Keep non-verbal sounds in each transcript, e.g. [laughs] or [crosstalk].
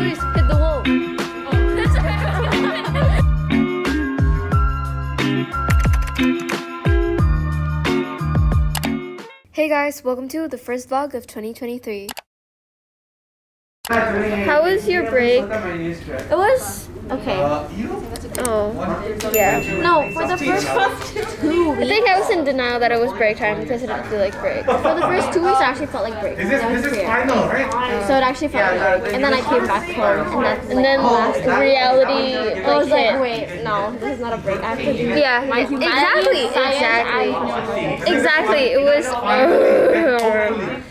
Clarice, hit the wall. [laughs] Hey guys, welcome to the first vlog of 2023. How was your break? It was okay. Oh, yeah. No, for the first two weeks. I think I was in denial that it was break time because I didn't feel like break. For the first two weeks, I actually felt like break. Is this, this is final, right? So it actually felt like break. And then I came back home, and, that's, and then oh, last reality like, I was like, hit. wait, no, this is not a break. I have to do Yeah, my exactly, exactly, exactly. It was.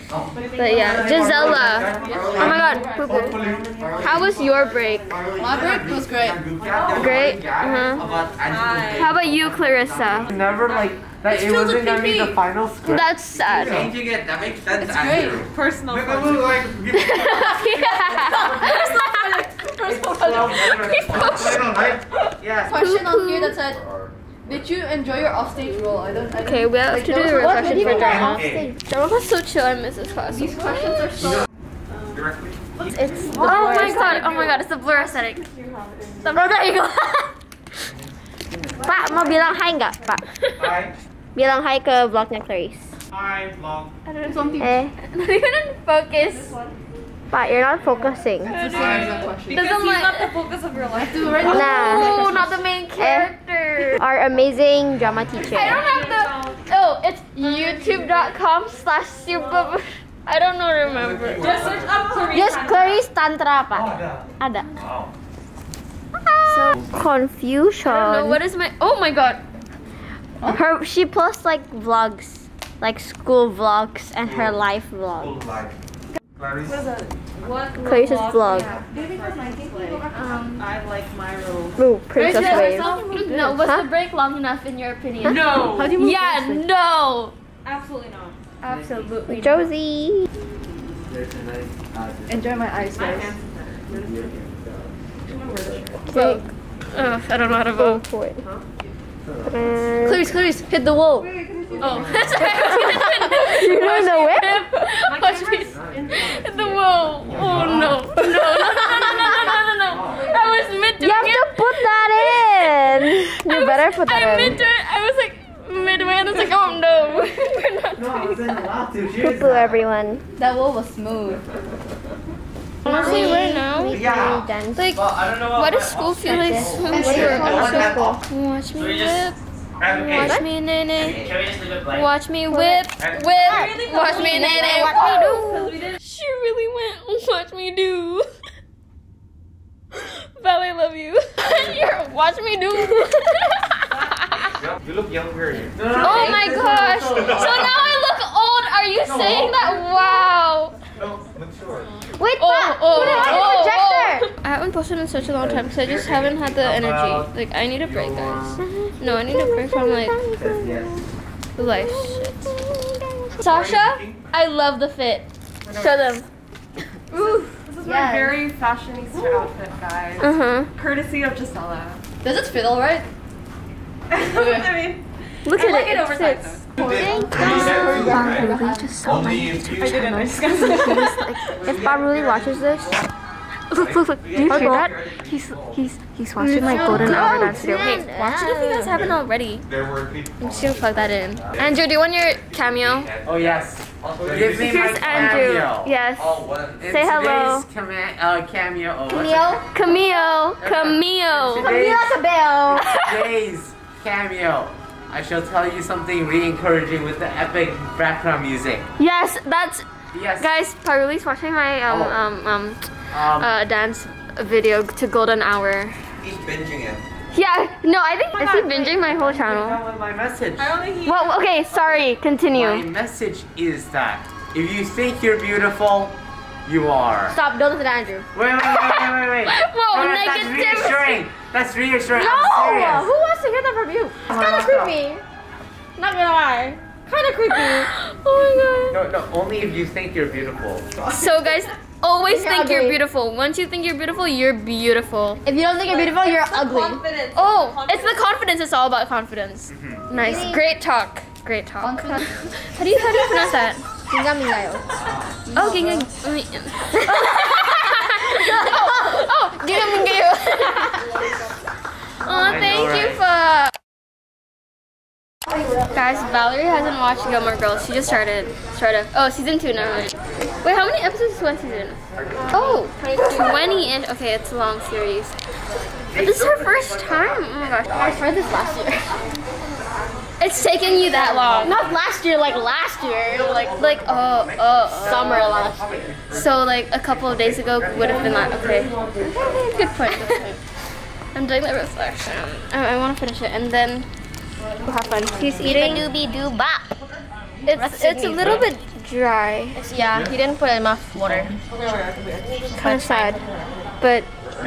But yeah, Gisela. Oh my God, poo poo. How was your break? My break was great. Great. Uh huh. How about you, Clarissa? Never like that. It wasn't gonna be the final script. That's sad. Changing it, that makes sense. It's Andrew. great. Personal. Look, I will, like, give [laughs] it Personal. final, right? Yes. Question on here that said, did you enjoy your offstage role? I don't. I Okay, we have like, to do the what- reflection for do you mean by drama. Drama was so chill. I miss this class. These questions are so. Directly. It's the oh my god! Oh my god! It's the blur aesthetic. The blur. There you go. [laughs] Pak, mau bilang hai nggak, Pak? Hi. Bilang hai ke vlognya Clarice. Hi, vlog. Eh, Not even focus. Pak, you're not focusing. This is a question. Doesn't like. the focus of your life. [laughs] To write Nah, Oh, not the main eh? character. our amazing drama teacher. I don't have the. Oh, it's YouTube.com slash super. I don't know. Remember. Just search up Clarice. Just Clarice Tantra, Pak. Ada. Wow. So I don't know confusion. what is my. Oh my god. Her she posts like vlogs, like school vlogs and her life vlog. Full life. Clarice. Clarice's vlog. Um, I like my role. Ooh, Princess Wave. No, was Huh? the break long enough in your opinion? No. How do you move Yeah, no. Absolutely not. Absolutely. Josie. Enjoy my eyes, guys. Vote. Ugh, I don't know how to vote. Oh, wait. Clarice, Clarice, hit the wall. Oh, sorry. [laughs] You doing the whip? the wall. Oh no. No, no, no, no, no, no, no, I was mid You have to put that in. You better put that I in. I mid I was like midway and I was like, oh no. [laughs] We're not no, doing that. Poo-poo everyone. That wall was smooth. Honestly, right now, yeah. Really like, well, I don't know what, what is school feel like? I'm sure. Watch me whip. Watch me, nene. Watch me whip, whip. Watch me, nene. Watch me, watch me do. [laughs] You look younger. oh my gosh. So now I look old. Are you saying that? Wow. No, mature. Wait, Oh, Pa, oh, put it on the oh, projector. I haven't posted in such a long time because I just haven't had the energy. Like I need a break, guys. No, I need a break from like Says yes. the life shit. Sasha, I love the fit. Show them. This is my very fashionista outfit, guys. Uh huh. Courtesy of Gisela. Does it fit alright? [laughs] I mean, Look I at like it. it It oversized fits. though. Only if you I [laughs] If Bob really watches this, look, look, look. Do you hear that? He's he's he's watching my golden hour dance video. Hey, watch it if you guys haven't already. there were people. I'm just gonna plug that in. Andrew, do you want your cameo? Oh yes. Give me Here's my Andrew. cameo. Yes. Oh, one. In Say hello. today's Cama- uh, cameo. Oh, what's Camille, Camille. Camille. Today's, Cabello. today's cameo. I shall tell you something really encouraging with the epic background music. Yes, that's Yes. guys. Paruli's watching my um Oh. um um Um, uh dance video to Golden Hour. He's binging it. Yeah, no, I think oh is he binging my whole channel? That was my message. I only hear Well, okay, sorry. Continue. My message is that if you think you're beautiful, you are. Stop, don't listen to Andrew. Wait, wait, wait, wait, wait, wait. [laughs] Whoa, No, that's, that's reassuring. That's reassuring. No! I'm serious. Who wants to hear that from you? It's kind of creepy. Not gonna lie. Kind of creepy. [gasps] Oh my god. No, no, only if you think you're beautiful. So guys, always You're think you're beautiful. Once you think you're beautiful, you're beautiful. If you don't think you're beautiful, you're ugly. confidence. Oh, it's the confidence. It's all about confidence. Mm-hmm. Nice. Great talk. Great talk. How do you how do you pronounce that? Tinggal Mingayo. Oh, ginga. [laughs] [laughs] oh, namin kayo. oh, [laughs] thank you for. Guys, Valerie hasn't watched Gilmore Girls. She just started. Started. Oh, season two. Never mind. Wait, how many episodes is one season? Oh, 20 and okay, it's a long series. But this is her first time. Oh my gosh. I started this last year. [laughs] It's taken you that long. Not last year, like last year. Like Like oh oh. oh. summer last year. So like a couple of days ago would have been like okay. Good point. Good point. [laughs] I'm doing the reflection. Oh, I, I want to finish it and then we'll have fun. He's eating. Doobie doo bop. It's it's a little bit dry. Yeah, he didn't put enough water. Kind of sad, but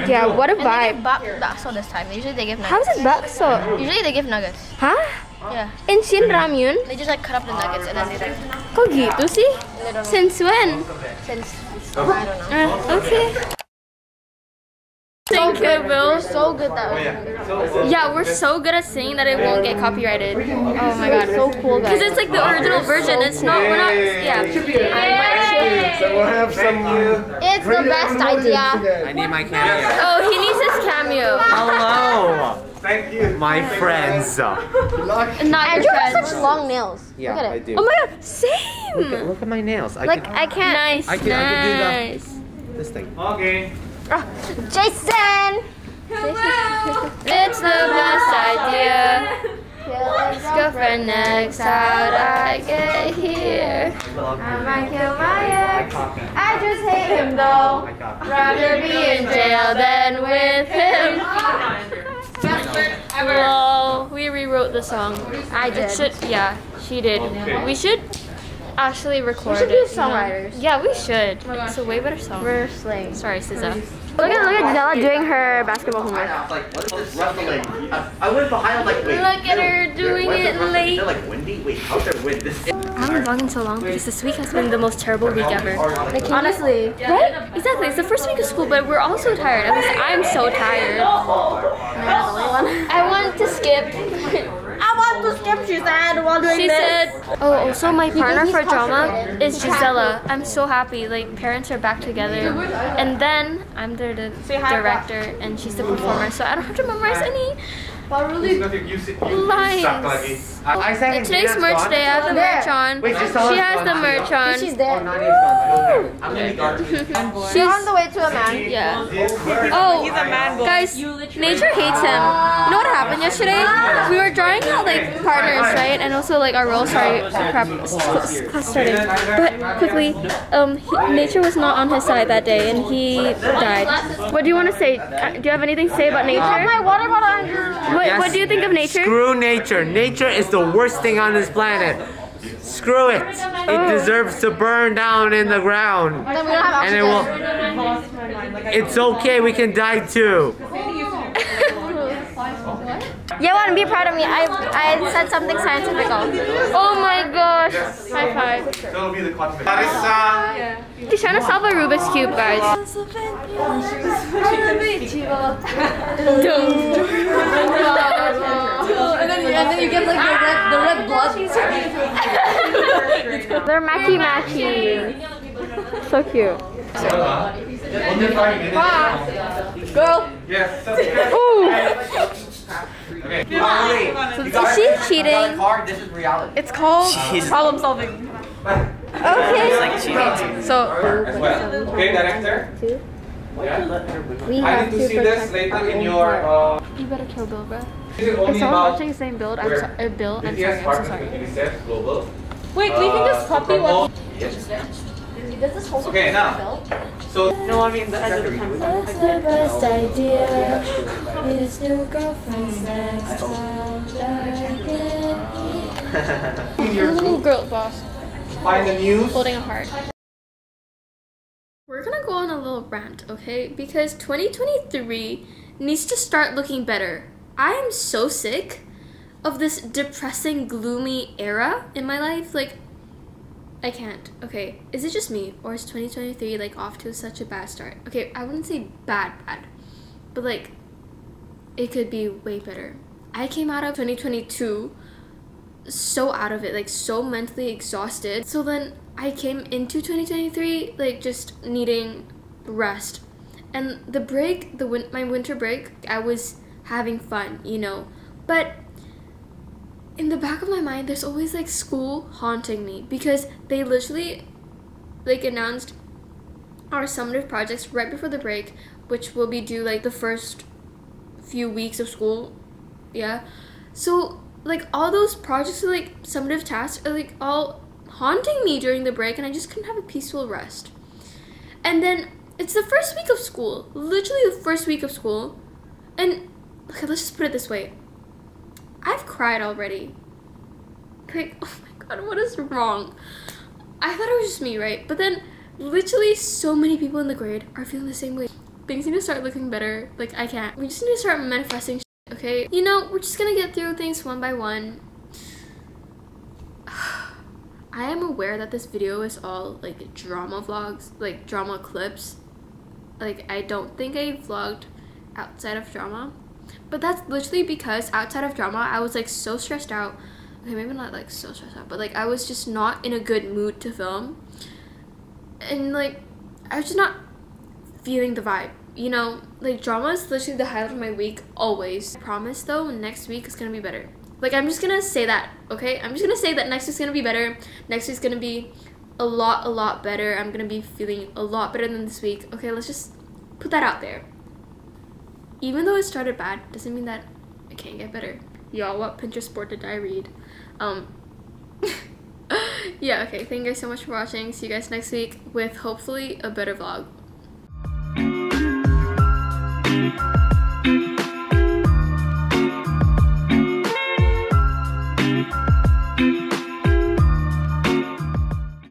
yeah, what a And they vibe. bop bakso this time. Usually they give How's nuggets. it bakso? Usually they give nuggets. Hah? Yeah. In Shin Ramyun? They just like cut up the nuggets and then they like Kok gitu sih? they don't know. Since when? Since I don't know. Uh, okay. Thank you, Bill. So good that Oh, way. yeah. So, so Yeah, we're so good at singing that it won't get copyrighted. Oh my god, so cool, guys. Because it's like the original version. It's not. We're not. Yeah. So we'll have some. It's the best idea. I need my cameo. Oh, he needs his cameo. Hello, thank you. my friends. Not Andrew your has friends. such long nails. Yeah, Look at I do. Oh my god, Look at, same. look at my nails. I Like can, I can't. Nice, I can- I can do that. nice. this thing. Okay. Oh, Jason! It's the best idea. Let's go for next. How'd I get here? I might kill my ex. I just hate him though. Rather be in jail than with him. Well, we rewrote the song. I did. should, yeah, she did. We should actually record should be it. you know? songwriters. Yeah, we should. Oh it's a way better song. We're slaying. Sorry, SZA. Look at look at Della doing her basketball homework. Like, what is this ruffling? I, I went behind, like, wait. Look at her doing it late. Is it like windy? Wait, how's there wind? This I haven't vlogged in so long because this week has been the most terrible week ever. Like, Honestly. Right? Exactly. It's the first week of school, but we're all so tired. At least I'm so tired. I want to skip. I want to skip, she said, while doing She said, "Oh, also my partner for drama is Gisela. I'm so happy. Like parents are back together, and then I'm the, the director and she's the performer, so I don't have to memorize any Nothing, you, sit- you, you suck lagi. lines." I sang And today's merch day. I have the merch on. Wait, Gisela's She has the merch on. She's Oh, there. Nadia's gone. Gonna be gone. She's on the way to a man. Yeah. Oh, guys, nature hates him. Ah. Yesterday? We were drawing out like partners, right? And also like our roles. Sorry, crap, class started. But quickly, um, he, nature was not on his side that day, and he died. What do you want to say? Uh, do you have anything to say about nature? My water bottle, What, Yes. what do you think of nature? Screw nature. Nature is the worst thing on this planet. Screw it. It deserves to burn down in the ground. Then we don't have And it will. It's okay. We can die too. Yewan, be proud of me. I I said something scientific. Oh my gosh! High five. So it'll be the continent. Larissa. He's trying to solve a Rubik's cube, guys. And then, and then you get like the red, the red blood. They're matchy matchy. So cute. Only five minutes. Girl. Yes. Ooh. Okay. Oh, wait. You Is got she it? You got a cheating? card? This is reality. It's called problem solving. Okay. So well. Okay, director. Yeah. We I need to see this later in your. Uh, You better kill Bill, bro. is If only someone's about watching the same build, I'm where sorry. Uh, Bill, I'm sorry. I'm so sorry. with UNICEF wait, we can just uh, copy to what. promote- Yes. Okay, now. So No, I mean the end of the time. That's the best idea. His new girlfriend's next [laughs] Little girl boss find the news. holding a heart. We're gonna go on a little rant, okay? Because 2023 needs to start looking better. I am so sick of this depressing, gloomy era in my life. Like, I can't. Okay, is it just me, or is 2023 like off to such a bad start? Okay, I wouldn't say bad, bad, but like, it could be way better. I came out of 2022 so out of it, like so mentally exhausted. So then I came into 2023 like just needing rest. And the break, the win- my winter break, I was having fun, you know. But in the back of my mind, there's always like school haunting me because they literally like announced our summative projects right before the break, which will be due like the first few weeks of school. Yeah. So like all those projects are like summative tasks are like all haunting me during the break and I just couldn't have a peaceful rest. And then it's the first week of school, literally the first week of school. And okay, let's just put it this way. I've cried already. Like, [laughs] oh my god, what is wrong? I thought it was just me, right? But then literally so many people in the grade are feeling the same way. Things need to start looking better. Like I can't. We just need to start manifesting okay? You know, we're just gonna get through things one by one. [sighs] I am aware that this video is all like drama vlogs, like drama clips. Like I don't think I vlogged outside of drama. But that's literally because outside of drama, I was like so stressed out. Okay, maybe not like so stressed out, but like I was just not in a good mood to film. And like I was just not feeling the vibe. You know, like drama is literally the highlight of my week always. I promise though, next week is gonna be better. Like I'm just gonna say that, okay? I'm just gonna say that next week's gonna be better. Next week's gonna be a lot, a lot better. I'm gonna be feeling a lot better than this week. Okay, let's just put that out there. Even though it started bad, doesn't mean that it can't get better. Y'all, what Pinterest board did I read? Um, [laughs] yeah, okay. Thank you guys so much for watching. See you guys next week with hopefully a better vlog.